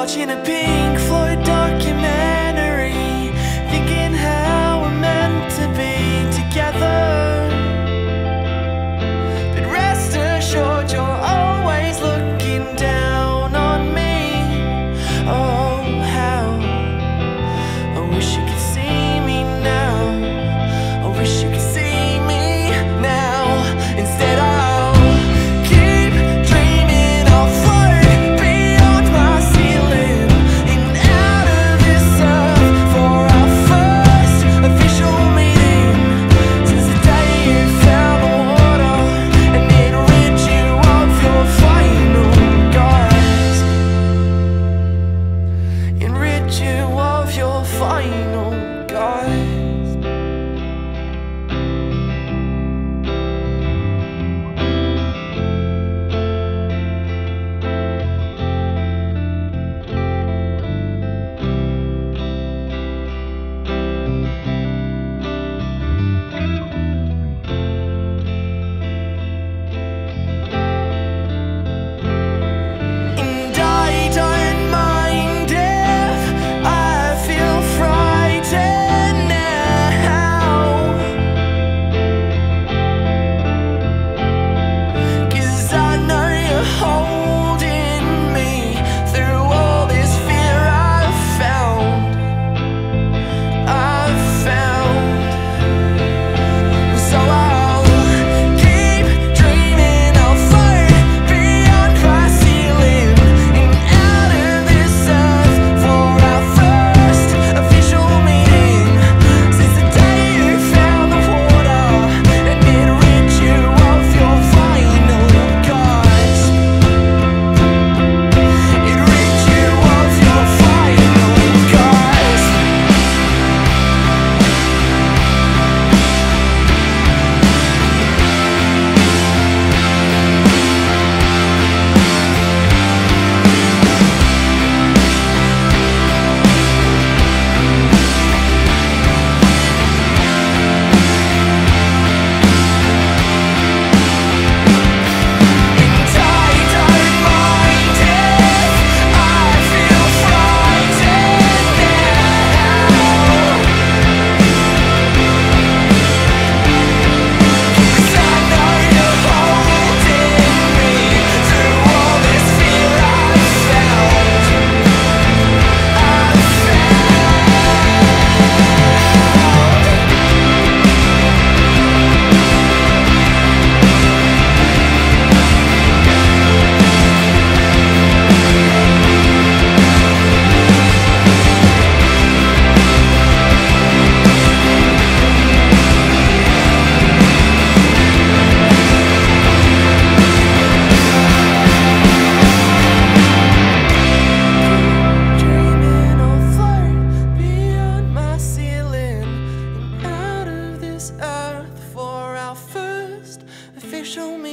watching a Pink Floyd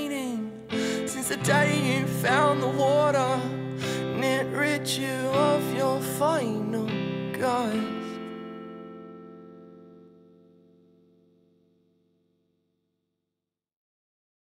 since the day you found the water and it rid you of your final guise.